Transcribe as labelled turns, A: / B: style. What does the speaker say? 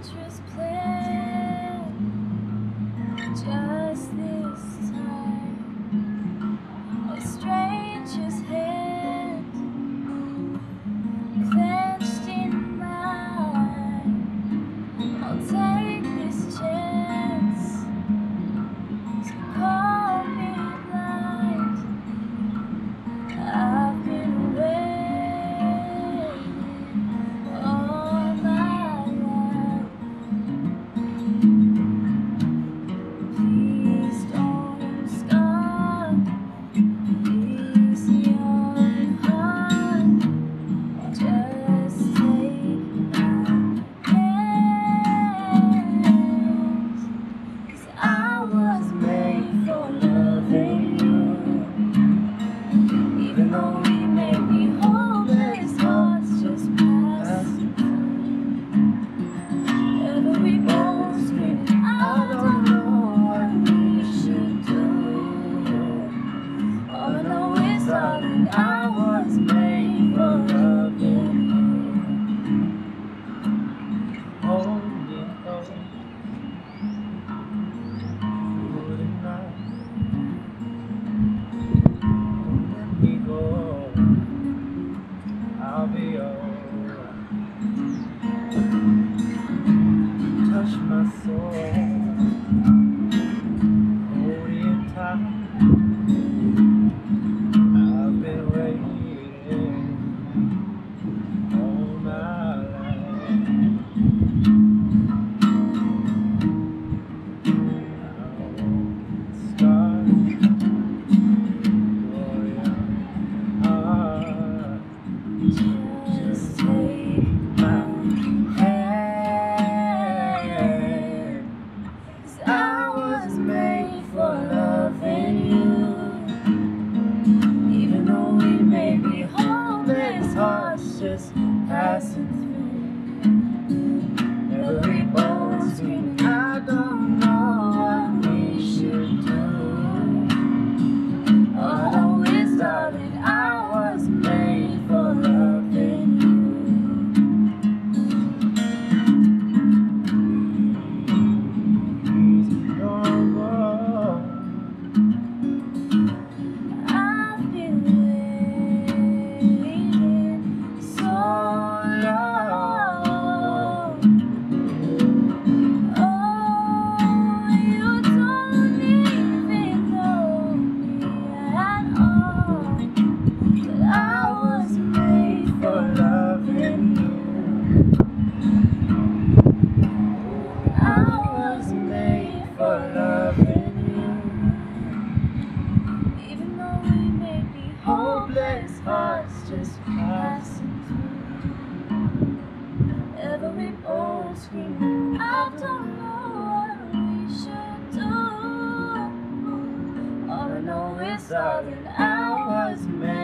A: Just plan. Just abraço. just passing through. Every old screaming, I don't know what we should do. All I know is all that I was made.